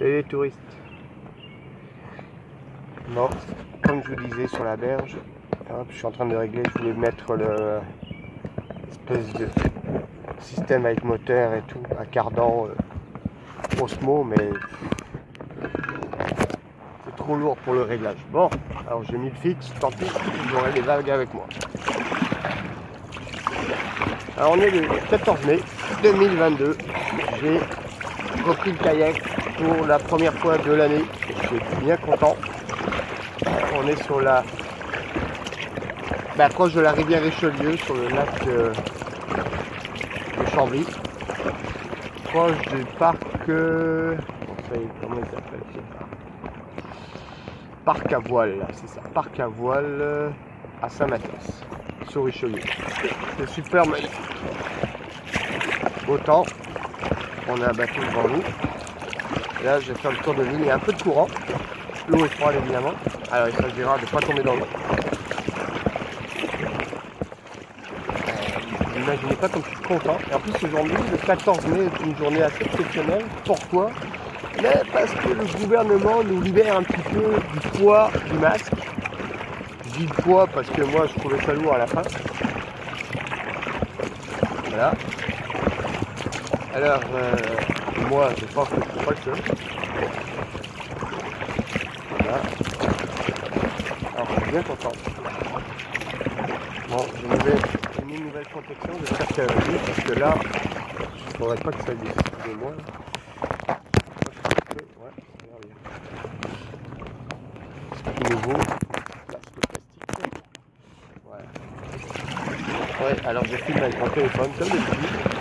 C'est les touristes. Bon, comme je vous disais sur la berge, hop, je suis en train de régler, je voulais mettre le espèce de système avec moteur et tout, à cardan euh, Osmo, mais c'est trop lourd pour le réglage. Bon, alors j'ai mis le fixe, tant pis, j'aurai les vagues avec moi. Alors on est le 14 mai 2022, j'ai repris le kayak pour la première fois de l'année, je suis bien content. On est sur la proche de la rivière Richelieu, sur le lac euh, de Chambly, proche du parc. euh, comment il s'appelle parc? À voile, c'est ça, parc à voile euh, à Saint-Mathias, sur Richelieu. C'est super magnifique. Temps, on a un bateau devant nous. Là, je vais faire le tour de l'île, il y a un peu de courant. L'eau est froide évidemment, alors il s'agira de ne pas tomber dans l'eau. Vous n'imaginez pas comme je suis content. Et en plus aujourd'hui, le 14 mai est une journée assez exceptionnelle. Pourquoi Mais parce que le gouvernement nous libère un petit peu du poids du masque. Je dis le poids parce que moi je trouvais ça lourd à la fin. Voilà. Alors, euh, moi je pense que je suis pas le seul. Voilà. Alors je suis bien content. Bon, une nouvelle, j'ai mis une nouvelle protection, j'espère qu'elle va vite, parce que là, je ne faudrait pas que ça glisse. Bien. C'est tout nouveau. Ouais, alors je filme avec mon téléphone, comme d'habitude.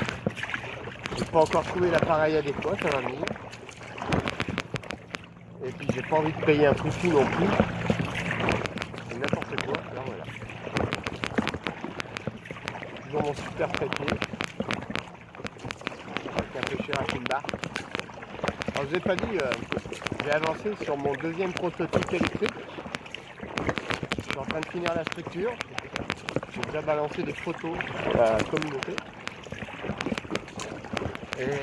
J'ai pas encore trouvé l'appareil adéquat, ça va venir. Et puis j'ai pas envie de payer un prix fou non plus. C'est n'importe quoi, alors voilà. Toujours mon super trépied. Avec un pêcheur à Kimbar. Alors je vous ai pas dit, euh, j'ai avancé sur mon deuxième prototype électrique. Je suis en train de finir la structure. J'ai déjà balancé des photos sur la communauté. Et je vais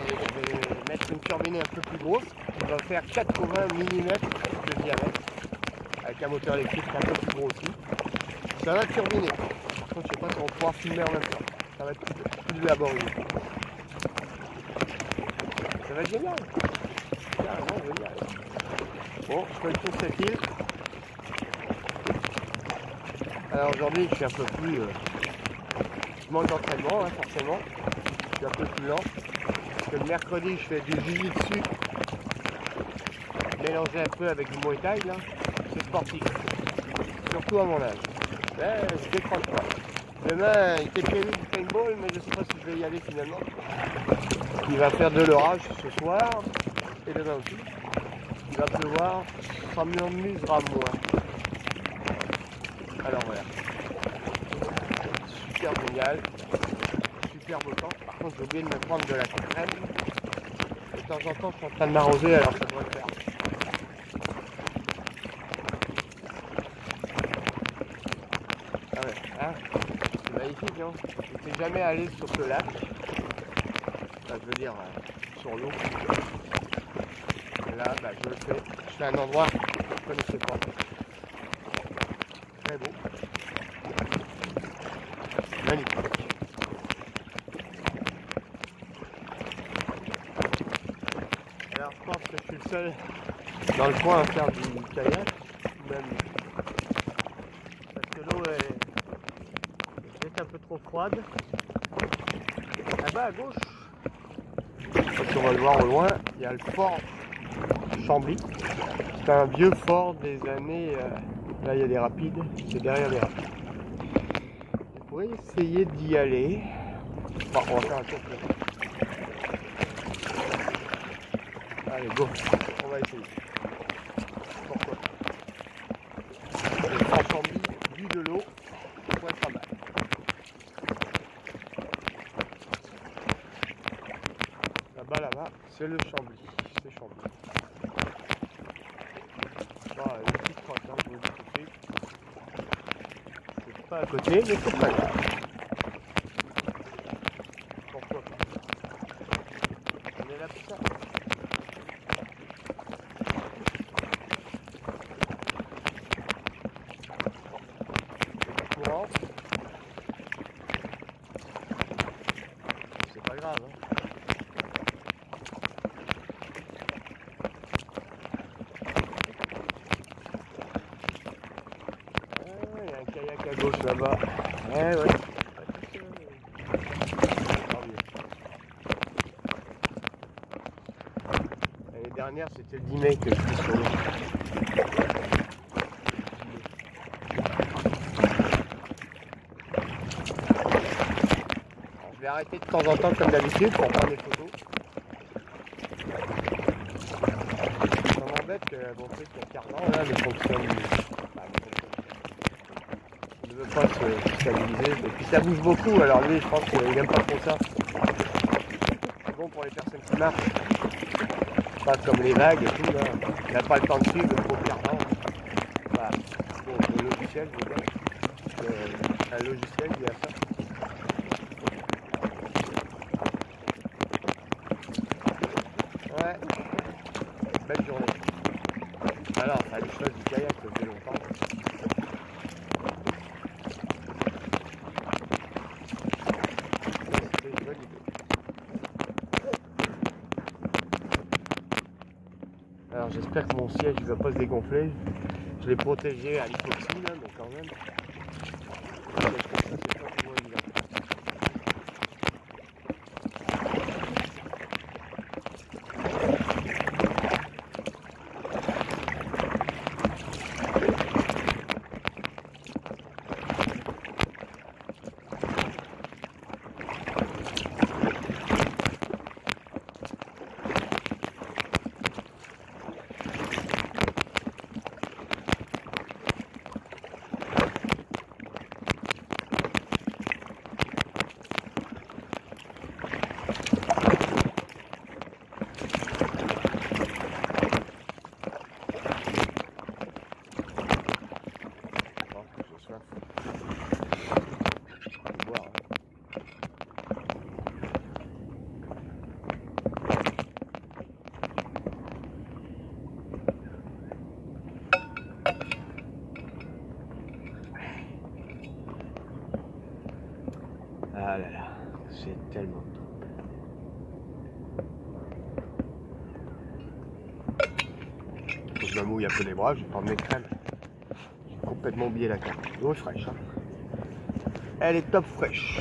mettre une turbine un peu plus grosse qui va faire 80 mm de diamètre avec un moteur électrique un peu plus gros aussi. Ça va turbiner. Par contre, je sais pas si on va pouvoir filmer en même temps. Ça va être plus, laborieux. Ça va être génial. Génial. Bon, je fais le tour de cette île. Alors aujourd'hui, je suis un peu plus. euh, je manque d'entraînement, hein, forcément. Je suis un peu plus lent. Le mercredi, je fais du jiu-jitsu mélangé un peu avec du muay là. C'est sportif. Surtout à mon âge. Ouais, je décroche pas. Demain, il était prévu du paintball, mais je sais pas si je vais y aller finalement. Il va faire de l'orage ce soir et demain aussi. Il va pleuvoir, ça m'amusera moins. Alors voilà. Super génial. Super beau temps. J'ai oublié de me prendre de la crème. De temps en temps, je suis en train de m'arroser, alors ça doit le faire. Ah ouais, hein c'est magnifique, hein Je n'étais jamais allé sur ce lac. Je veux dire, euh, sur l'eau. Là, bah, je le fais. Fais un endroit que je ne connaissais pas. Très beau. Magnifique. Alors, je pense que je suis le dans le coin à faire du kayak. Même parce que l'eau est peut-être un peu trop froide. Là-bas à gauche, quand on va le voir au loin, il y a le fort Chambly. C'est un vieux fort des années. euh, là, il y a des rapides, c'est derrière les rapides. On pourrait essayer d'y aller. On va faire un tour. Allez, go, va essayer. Pourquoi vue de l'eau, pourrait être mal. Là-bas, là-bas, c'est le Chambly. C'est Chambly. Hein, je pas à côté, mais pas. Pourquoi pas On est là pour ça. À gauche là-bas. Ouais, ouais. L'année dernière, c'était le 10 mai que je suis sur. Je vais arrêter de temps en temps comme d'habitude pour prendre des photos. Ça m'embête que mon truc le cardan là ne fonctionne bah, ne fonctionne. Il ne veut se stabiliser. Et puis ça bouge beaucoup, alors lui je pense qu'il n'aime pas trop ça. C'est bon pour les personnes qui marchent. Pas comme les vagues et tout là. Il n'a pas le temps de suivre le gros cardan. Voilà. Bon, le logiciel, je. Euh, un logiciel il y a ça. Ouais. Belle journée. Alors, ça a les choses du kayak ça faisait longtemps. C'était une bonne idée. Alors j'espère que mon siège ne va pas se dégonfler. Je l'ai protégé à l'hypoxie mais quand même. Ça, c'est pas toujours évident. Oh, j'ai soif. Je vais boire, hein. Ah là là, c'est tellement top. Faut que je mouille un peu les bras, je vais prendre mes crèmes. J'ai complètement oublié la carte. L'eau est fraîche. Elle est top fraîche.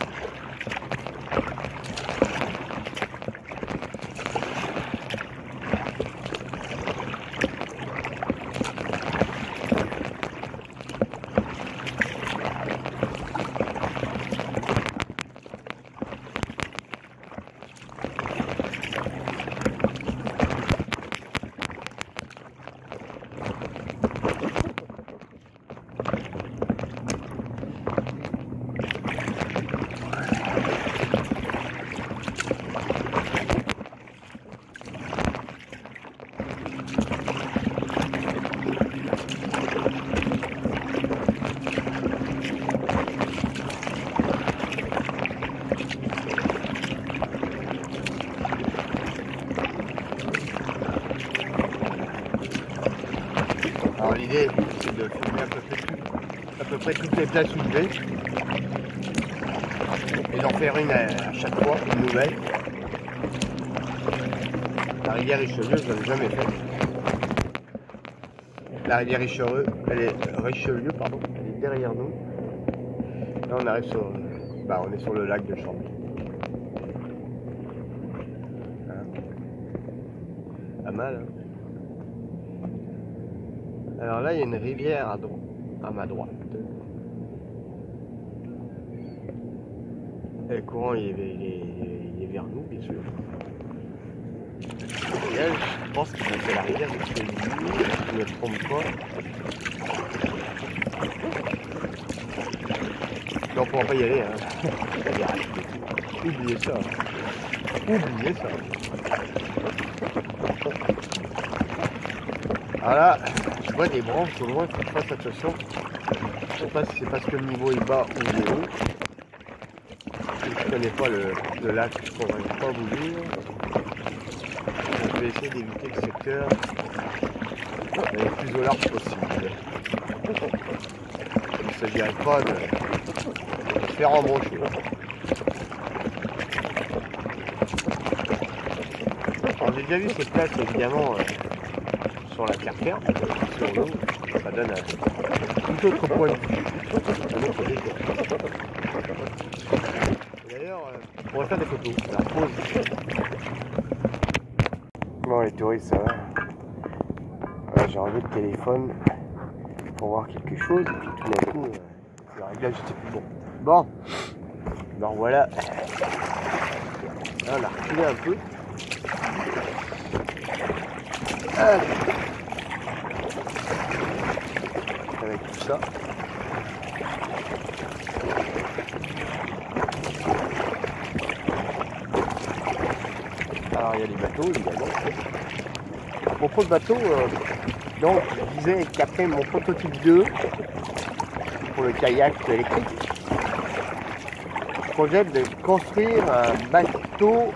C'est de filmer à peu près, à peu près toutes les places soulevées et d'en faire une à, chaque fois, une nouvelle. La rivière Richelieu, je l'avais jamais fait. La rivière Richelieu, elle est Richelieu, pardon, elle est derrière nous. Là, on arrive sur, bah, on est sur le lac de Chambly. Hein. Pas mal. Hein alors là, il y a une rivière à, dro- à ma droite. Et le courant, il est, vers nous, bien sûr. Et là, je pense que c'est la rivière de si je ne me trompe pas. Non, on pourra pas y aller. Hein. Oubliez ça. Oubliez ça. Voilà, des branches au loin, faut fasse attention. Je sais pas si c'est parce que le niveau est bas ou il est haut. Je connais pas le, lac, je pourrais pas vous dire. je vais essayer d'éviter le secteur le plus au large possible. Il ne s'agirait pas de faire embrocher. J'ai déjà vu ces places évidemment euh, sur la carrière, sur l'eau, ça donne un tout autre point de vue. D'ailleurs, euh, on va faire des photos. La pause. Bon les touristes ça va. J'ai enlevé le téléphone pour voir quelque chose et puis tout d'un coup euh, le réglage était plus bon. Bon, alors voilà. Là on a reculé un peu. Ah. Avec tout Alors il y a des bateaux évidemment. À propos de bateau, euh, donc je disais qu'après mon prototype 2 pour le kayak électrique, je projette de construire un bateau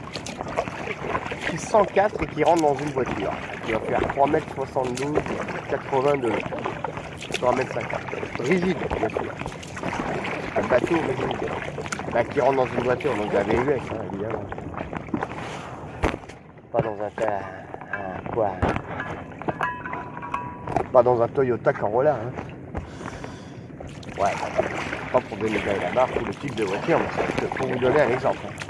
qui 104 et qui rentre dans une voiture. Qui va faire 3m72, 82 3m50. Rigide, bien sûr. Un bateau. Bah, qui rentre dans une voiture, donc la VUS, hein, évidemment. Pas dans un, quoi Pas dans un Toyota Corolla. Hein. Ouais, pas pour donner la marque ou le type de voiture, mais pour vous donner un exemple. hein.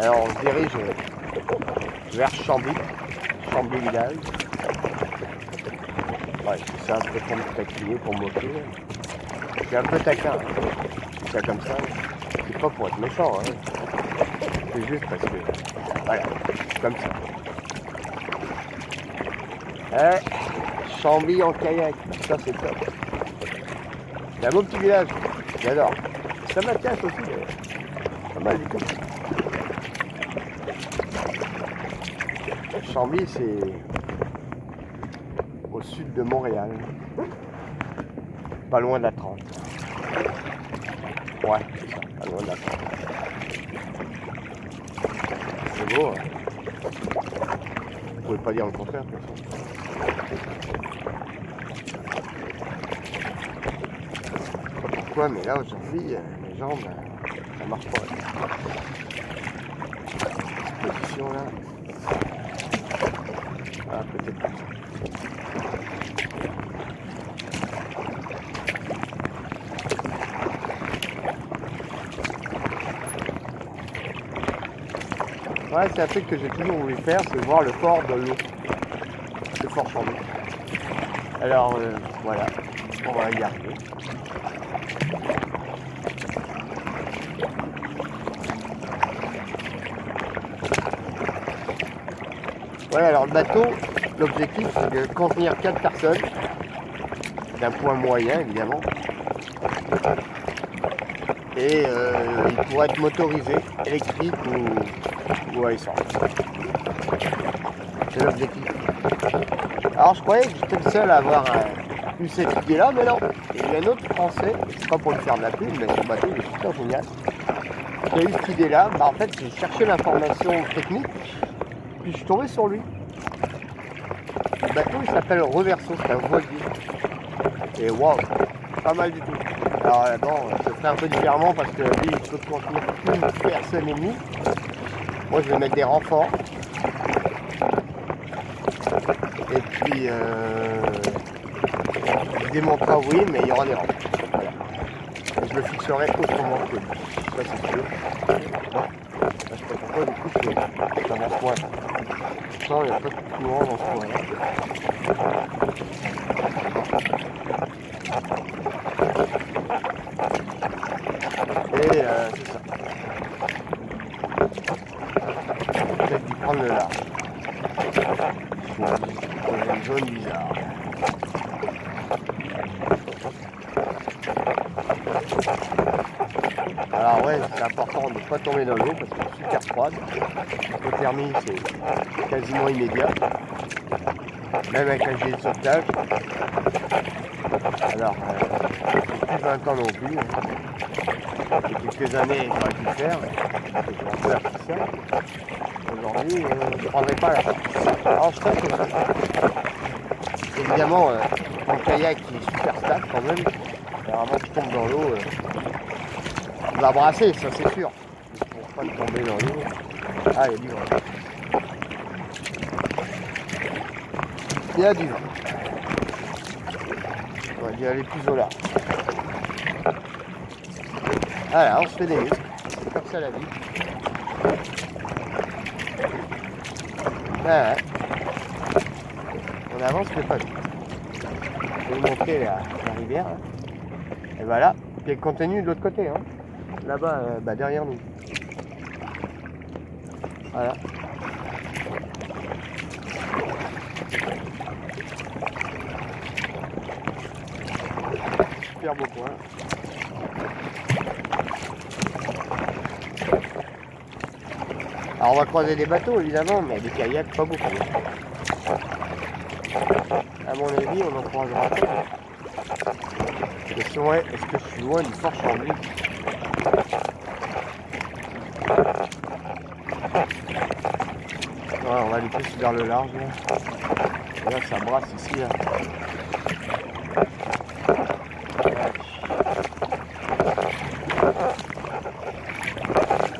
Alors on se dirige vers Chambly, Chambly village. Ouais, c'est un peu pour me taquiner, pour moquer. C'est un peu taquin, hein. c'est comme ça. C'est pas pour être méchant, hein. c'est juste parce que, voilà, comme ça. Eh, Chambly en kayak, ça c'est top. C'est un beau petit village, j'adore. Ça m'intéresse aussi, d'ailleurs. pas mal du tout. Chambly, c'est au sud de Montréal. Pas loin de la 30. Ouais, c'est ça, pas loin de la 30. C'est beau, hein Vous pouvez pas dire le contraire, de toute façon. Pas pourquoi, mais là, aujourd'hui, euh, mes jambes, euh, ça marche pas. Cette position Ouais, c'est un truc que j'ai toujours voulu faire, c'est voir le port de l'eau. Le fort Chambly. Alors, euh, voilà, on va y arriver. Ouais, alors le bateau, l'objectif c'est de contenir 4 personnes, d'un point moyen évidemment. Et euh, il pourrait être motorisé, électrique ou, ou à essence. C'est l'objectif. Alors je croyais que j'étais le seul à avoir euh, eu cette idée-là, mais non. Il y a un autre français, pas pour lui faire de la pub, mais son bateau il est super génial. Qui a eu cette idée-là, bah, en fait j'ai cherché l'information technique puis je suis tombé sur lui. Le bateau il s'appelle Reverso, c'est un voilier. Et waouh, pas mal du tout. Alors euh, bon, je ferai un peu différemment parce que lui il peut contenir une personne et demie. Moi je vais mettre des renforts. Et puis euh, je démonterai oui mais il y aura des renforts. Je le fixerai autrement que lui. Ça c'est sûr. Non. Je sais pas pourquoi, du coup, c'est c'est ce coin. Non, il n'y a pas de courant dans ce coin. Et euh, c'est ça. Peut-être d'y prendre le large. C'est une zone bizarre. Alors ouais, c'est important de ne pas tomber dans l'eau parce qu'elle est super froide. C'est quasiment immédiat. même avec un gilet de sauvetage. Alors, euh, plus 20 ans non plus. Il y a quelques années, j'aurais pu le faire. Peu artificiel. Aujourd'hui, euh, je ne prendrai pas la Alors, je que Évidemment, euh, mon kayak qui est super stable quand même. Vraiment, je tombe dans l'eau. Euh, il va brasser, ça c'est sûr. Pour pas tomber dans l'eau. Ah, il y a du vent. Il y a du vent. On va dire aller plus au large. Voilà, on se fait des muscles. C'est comme ça la vie. Voilà. On avance mais pas vite. Je vais vous montrer la, rivière. Et voilà. Puis elle continue de l'autre côté. Hein. Là-bas, euh, bah, derrière nous. Voilà. Super beau point. Alors on va croiser des bateaux évidemment, mais des kayaks pas beaucoup. À mon avis, on en croisera pas. Question est, est-ce que je suis loin du fort Chambly on va aller plus vers le large. Là, là ça brasse ici. Là.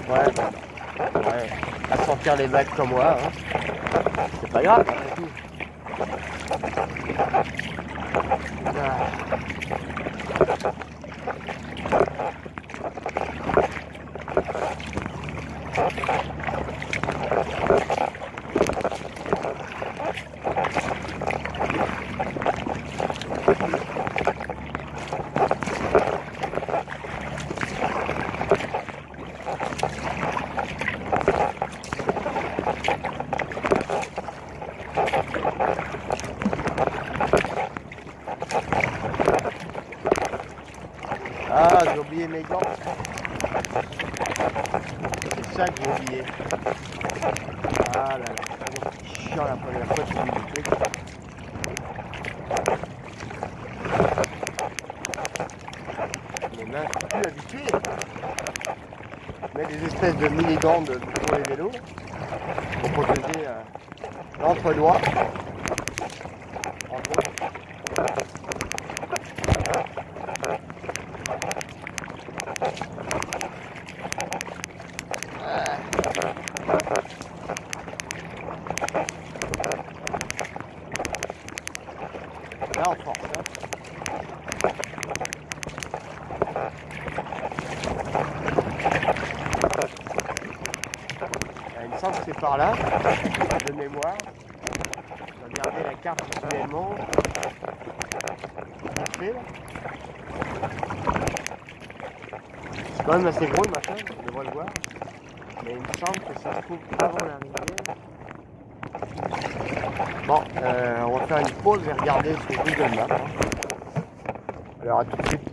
Ouais, ouais, les vagues comme moi, hein. c'est pas grave. Ah, j'ai oublié mes gants. Que j'ai oublié. Ah là là, c'est chiant la première fois que je mis des trucs. Les mains sont plus habituées. Mets des espèces de mini gants de, pour les vélos pour protéger euh, l'entre-doigt. Là, on force. Hein. Il me semble que c'est par là, de mémoire. On va garder la carte visuellement. C'est quand même assez gros le machin, on devrait le voir. Mais il me semble que ça se trouve avant la rivière. Bon, euh, on va faire une pause et regarder sur Google Maps. Alors à tout de suite.